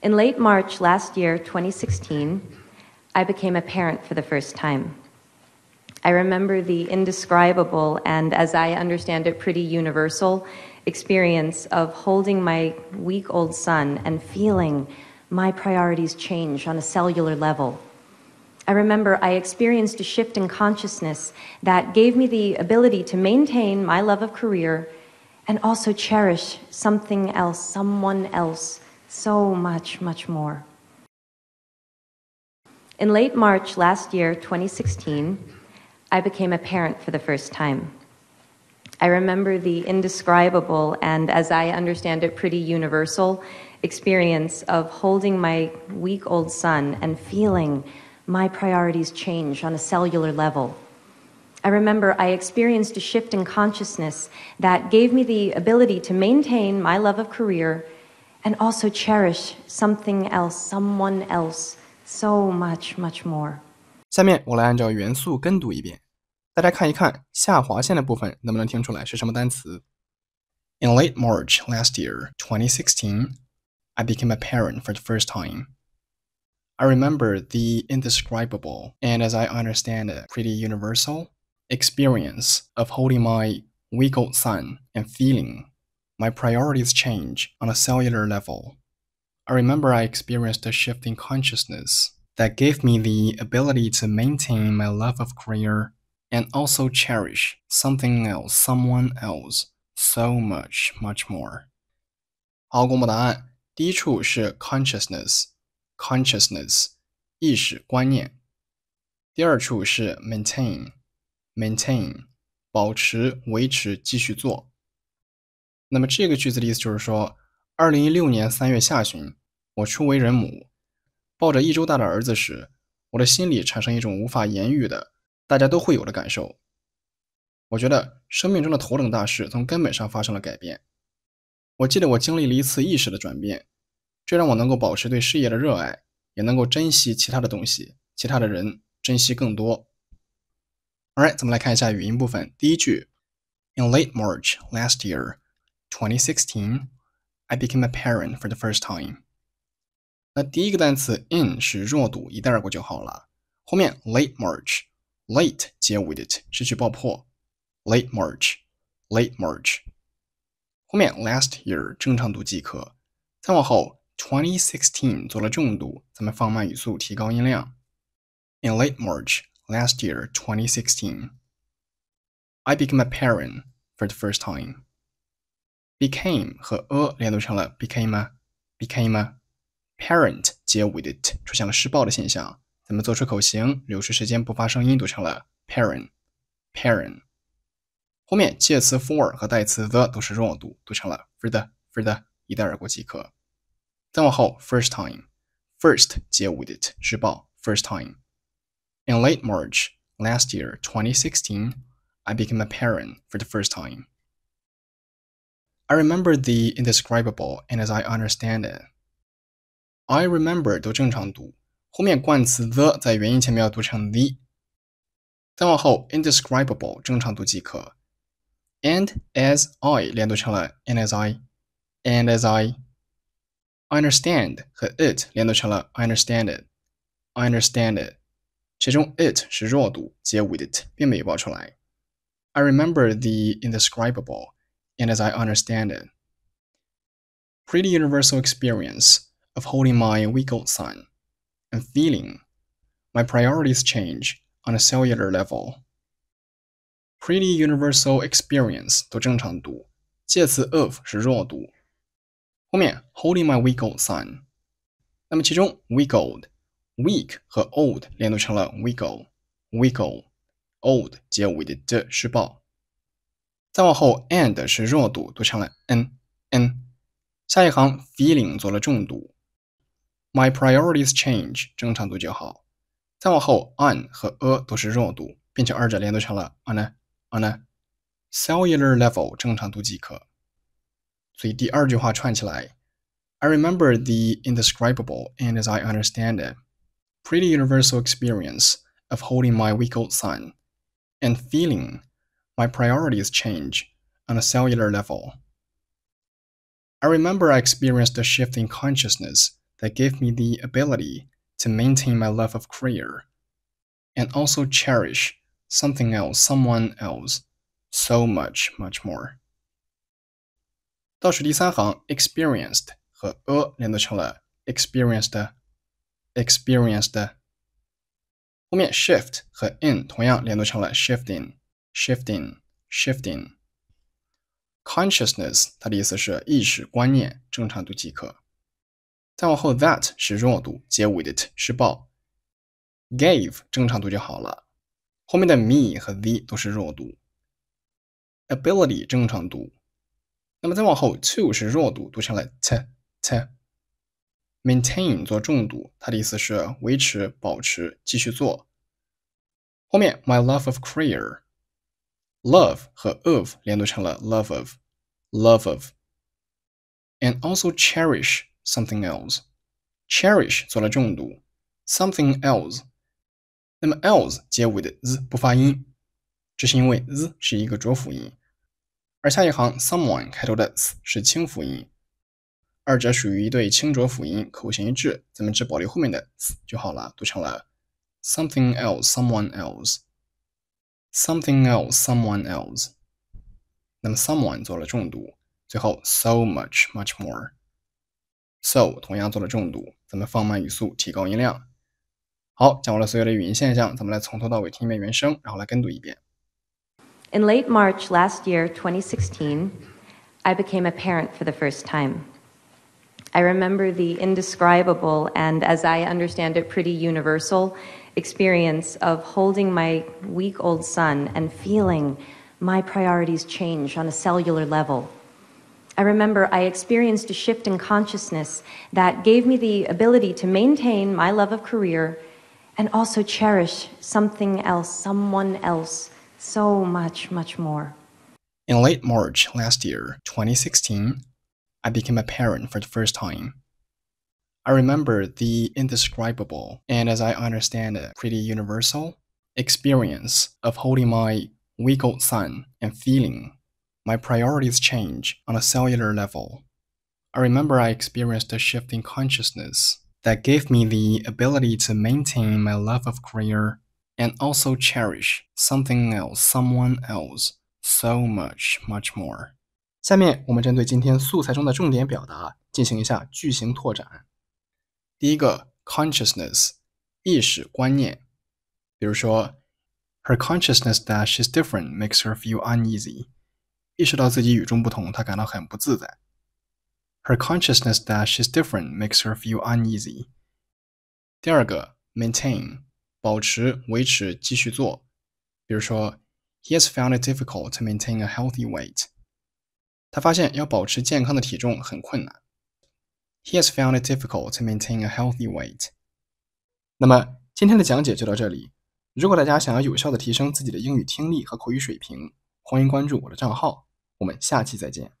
In late March last year, 2016, I became a parent for the first time. I remember the indescribable and, as I understand it, pretty universal experience of holding my week old son and feeling my priorities change on a cellular level. I remember I experienced a shift in consciousness that gave me the ability to maintain my love of career and also cherish something else, someone else, so much, much more. In late March last year, 2016, I became a parent for the first time. I remember the indescribable and, as I understand it, pretty universal experience of holding my week old son and feeling my priorities change on a cellular level. I remember I experienced a shift in consciousness that gave me the ability to maintain my love of career and also cherish something else, someone else, so much, much more. 下面我来按照元素跟读一遍，大家看一看下划线的部分能不能听出来是什么单词。In late March last year, 2016, I became a parent for the first time. I remember the indescribable and, as I understand it, pretty universal experience of holding my week old son and feeling my priorities change on a cellular level. I remember I experienced a shift in consciousness that gave me the ability to maintain my love of career and also cherish something else, someone else, so much, much more. 好，公布答案。第一处是 consciousness，consciousness 意识观念。第二处是 maintain，maintain 保持、维持、继续做。 那么这个句子的意思就是说，二零一六年三月下旬，我初为人母，抱着一周大的儿子时，我的心里产生一种无法言喻的，大家都会有的感受。我觉得生命中的头等大事从根本上发生了改变。我记得我经历了一次意识的转变，这让我能够保持对事业的热爱，也能够珍惜其他的东西、其他的人，珍惜更多。Alright，咱们来看一下语音部分。第一句：In late March last year. 2016, I became a parent for the first time. 那第一个单词 in 是弱读，一带而过就好了。后面 late March, late 接 with it 失去爆破，late March, late March。后面 last year 正常读即可。再往后 2016做了重读，咱们放慢语速，提高音量。In late March last year, 2016, I became a parent for the first time. became 和 a 连读成了 became became parent 接 with it 出现了失爆的现象，咱们做出口型，留出时间不发声音，读成了 parent parent。后面介词 for 和代词 the 都是弱读，读成了 for the for the 一带而过即可。再往后 first time first 接 with it 失爆 first time。In late March last year, 2016, I became a parent for the first time. I remember the indescribable, and as I understand it. I remember 都正常读，后面冠词 the 在元音前面要读成 the。再往后 indescribable 正常读即可。And as I 连读成了 and as I，and as I。I understand 和 it 连读成了 I understand it，I understand it。其中 it 是弱读，接 with it 并没有报出来。I remember the indescribable and as I understand it. Pretty universal experience of holding my week old son and feeling my priorities change on a cellular level. Pretty universal experience 读正常读，介词 of 是弱读。后面 holding my week old son，那么其中 week old week 和 old 连读成了 wiggle wiggle old 结尾的的是爆。再往后，and 是弱读，读成了 n n。下一行 feeling 做了重读，my priorities change 正常读就好。再往后，on 和 a 都是弱读，并且二者连读成了 on a on a cellular level 正常读即可。所以第二句话串起来，I remember the indescribable and as I understand it, pretty universal experience of holding my week old son and feeling my priorities change on a cellular level. I remember I experienced a shift in consciousness that gave me the ability to maintain my love of career and also cherish something else, someone else, so much, much more. 倒数第三行，experienced 和 a 连读成了 experienced experienced。后面 shift 和 in 同样连读成了 shifting Shifting shifting。consciousness 它的意思是意识、观念，正常读即可。再往后 that 是弱读，结尾的 t 是爆。gave 正常读就好了。后面的 me 和 the 都是弱读。ability 正常读。那么再往后，to 是弱读，读成了 t t。maintain 做重读，它的意思是维持、保持、继续做。后面 my love of career career，love 和 of 连读成了 love of，love of，and also cherish something else，cherish 做了重读，something else。那么 else 结尾的 z 不发音，这是因为 z 是一个浊辅音。而下一行 someone 开头的 s 是清辅音，二者属于一对清浊辅音，口型一致，咱们只保留后面的 s 就好了，读成了 something else, someone else, something else, someone else。那么 someone 做了重读，最后 so much, much more。so 同样做了重读，咱们放慢语速，提高音量。好，讲完了所有的语音现象，咱们来从头到尾听一遍原声，然后来跟读一遍。In late March last year, 2016, I became a parent for the first time. I remember the indescribable and, as I understand it, pretty universal experience of holding my week old son and feeling my priorities change on a cellular level. I remember I experienced a shift in consciousness that gave me the ability to maintain my love of career and also cherish something else, someone else so much, much more. In late March last year, 2016, I became a parent for the first time. I remember the indescribable and, as I understand it, pretty universal experience of holding my week old son and feeling my priorities change on a cellular level. I remember I experienced a shift in consciousness that gave me the ability to maintain my love of career and also cherish something else, someone else, so much, much more. 下面我们针对今天素材中的重点表达进行一下句型拓展。 第一个，consciousness，意识、观念。比如说，Her consciousness that she's different makes her feel uneasy。意识到自己与众不同，她感到很不自在。Her consciousness that she's different makes her feel uneasy。第二个，maintain。保持、维持、继续做。比如说，He has found it difficult to maintain a healthy weight。他发现要保持健康的体重很困难。 He has found it difficult to maintain a healthy weight。那么今天的讲解就到这里。如果大家想要有效的提升自己的英语听力和口语水平，欢迎关注我的账号。我们下期再见。